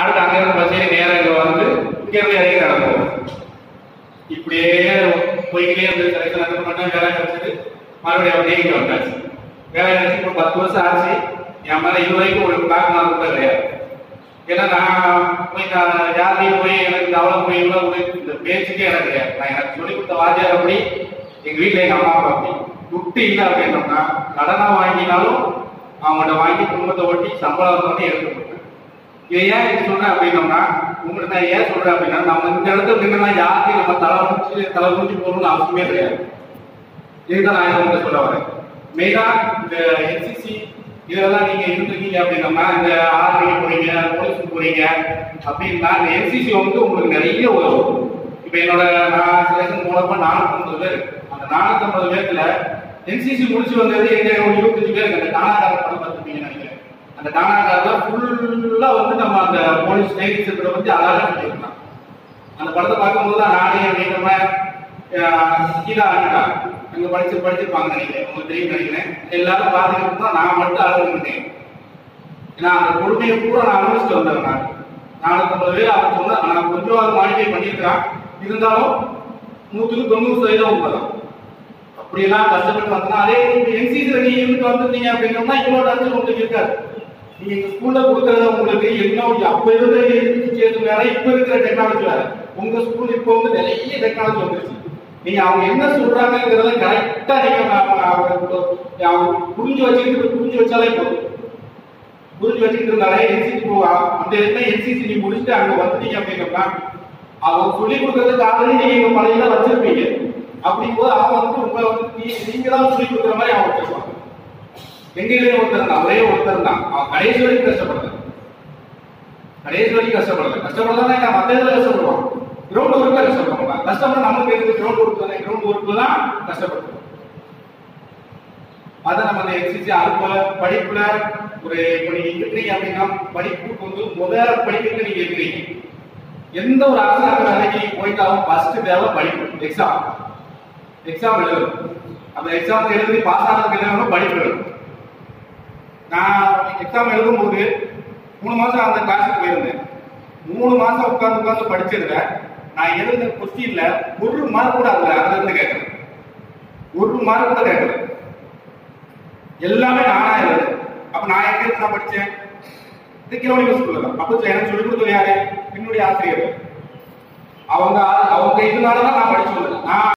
அடுத்து அங்க இருந்து பஸ் ஏறி நேரம் இங்க வந்து இங்க இருந்து இறங்கி நடப்போம் இப்படியே போய்கிட்டே இருந்து கடைசியில் ரெண்டு மணி வேலை கிடைச்சது மறுபடியும் அப்படியே இங்க வந்தாச்சு. வேலை கிடைச்சி இப்போ பத்து வருஷம் ஆச்சு. என் மேல இது வரைக்கும் ஒரு பேக் மார்க் கூட கிடையாது. ஏன்னா நான் போய் நான் யாரையும் போய் எனக்கு இந்த அவ்வளோ போய் இவ்வளோ போய் இந்த பேச்சுக்கே எனக்கு கிடையாது. நான் எனக்கு சொல்லி கொடுத்த வாத்தியார் அப்படி எங்க வீட்டில் எங்க அம்மா அப்பா அப்படி துட்டு இல்லை அப்படின்னோம்னா கடனை வாங்கினாலும் அவங்கள்ட்ட வாங்கி குடும்பத்தை ஓட்டி சம்பளம் வந்து எடுத்து ஏன் இது சொல்றேன் அப்படின்னோம்னா உங்களுக்கு நான் ஏன் சொல்றேன் அப்படின்னா நம்ம இந்த இடத்துல நின்னா யாருக்கு நம்ம தலை முடிச்சு தலை முடிச்சு போகணும்னு அவசியமே கிடையாது. இதுதான் நான் இதை சொல்ல வரேன். மெயினா இந்த என்சிசி இதெல்லாம் நீங்க இருந்திருக்கீங்க அப்படின்னம்னா இந்த ஆர்மிக்கு போறீங்க போலீஸ் போறீங்க அப்படின்னா இந்த என்சிசி வந்து உங்களுக்கு நிறைய உதவும். இப்ப என்னோட நான் செலக்ஷன் மூலமா நானூத்தி பேர். அந்த நானூத்தி ஐம்பது பேர்ல என்சிசி முடிச்சு வந்தது எங்க? ஒரு இருபத்தஞ்சு பேர் அந்த படம் பார்த்துருப்பீங்க நினைக்கிறேன். அந்த டானாக்காரில் ஃபுல்லா வந்து நம்ம அந்த போலீஸ் நைட் சென்டரை வந்து அழகா சொல்லியிருக்கலாம் அந்த படத்தை பார்க்கும்போது தான் நானே மாதிரி கீழே ஆகிட்டா அங்கே படிச்சு படிச்சிருப்பாங்க நினைக்கிறேன். உங்களுக்கு தெரியும் நினைக்கிறேன். எல்லாரும் பார்த்துக்கிட்டு தான் நான் மட்டும் அழுதுட்டேன் ஏன்னா அந்த கொடுமையை பூரா நான் அனுபவிச்சுட்டு வந்தேன் நான். நானூத்தம்பது பேர் அவன் சொன்ன நான் கொஞ்சம் அது மாடிஃபை பண்ணியிருக்கிறான். இருந்தாலும் நூற்றுக்கு தொண்ணூறு சதவீதம் உண்மைதான். அப்படியெல்லாம் கஷ்டப்பட்டு வந்தா அதே என்சிசியில் நீ இருந்துட்டு வந்துருந்தீங்க? அப்படின்னா இவ்வளோ டான்ஸ் உங்களுக்கு இருக்காது. நீங்க எங்க ஸ்கூல்ல கொடுக்கறது உங்களுக்கு என்ன அப்ப இருந்த சுச்சுவேஷன் வேற இப்ப இருக்கிற டெக்னாலஜி வேற உங்க ஸ்கூல் இப்போ வந்து நிறைய டெக்னாலஜி வந்துருச்சு. நீங்க அவங்க என்ன சொல்றாங்கிறத கரெக்டா நீங்க அவங்க- புரிஞ்சு வச்சுக்கிட்டு புரிஞ்சு வச்சாலே போதும். புரிஞ்சு வச்சுக்கிட்டு இருந்தாலே என்சிசி போவா. அந்த இடத்துல என்சிசி நீ முடிச்சுட்டு அங்க வந்துட்டீங்க அப்படின்னா அவங்க சொல்லி கொடுக்கறதுக்கு ஆல்ரெடி நீங்க இங்க பழைய வச்சிருப்பீங்க. அப்படிங்கும்போது அவங்க வந்து உங்களை வந்து நீ- நீங்க தான் சொல்லி கொடுக்குற மாதிரி அவங்க வச்சிருப்பாங்க. எங்கேயுமே ஒருத்தர் தான் ஒரே ஒருத்தர் தான் அவன் கடைசி வரைக்கும் கஷ்டப்படல கடைசி வரைக்கும் கஷ்டப்படல கஷ்டப்படலாம் நான் மத்த இதுல கஷ்டப்படுவான். கிரவுண்ட் ஒர்க்ல கஷ்டப்படுவாங்க கஷ்டப்பட நமக்கு எதுக்கு கிரவுண்ட் ஒர்க் தானே? கிரவுண்ட் ஒர்க் தான் கஷ்டப்படுவோம் அதை நம்ம அந்த எக்ஸிசி அனுப்ப படிப்புல ஒரு இப்போ நீங்க இருக்கிறீங்க அப்படின்னா படிப்புக்கு வந்து முதல் படிப்புக்கு நீங்க இருக்கிறீங்க எந்த ஒரு அரசாங்க வேலைக்கு போயிட்டாலும் ஃபர்ஸ்ட் தேவை படிப்பு எக்ஸாம் எக்ஸாம் எழுதணும். அந்த எக்ஸாம் எழுதி பாஸ் ஆனதுக்கு என்ன படிப்பு எழுதணும். நான் எக்ஸாம் எழுதும்போது மூணு மாசம் அந்த கிளாஸுக்கு போயிருந்தேன். மூணு மாசம் உட்காந்து உட்காந்து படிச்சதுல நான் எழுதின கொஸ்டின்ல ஒரு மார்க் கூட அதுல அதுல இருந்து கேட்கறேன் ஒரு மார்க் கூட கேட்கல. எல்லாமே நானா எழுது அப்ப நான் எங்க இருந்து நான் படிச்சேன்? இந்த கிலோமீட்டர் ஸ்கூல்ல தான். அப்போ எனக்கு சொல்லிக் கொடுத்தது யாரு? என்னுடைய ஆசிரியர். அவங்க அவங்க இதனாலதான் நான் படிச்சு நான்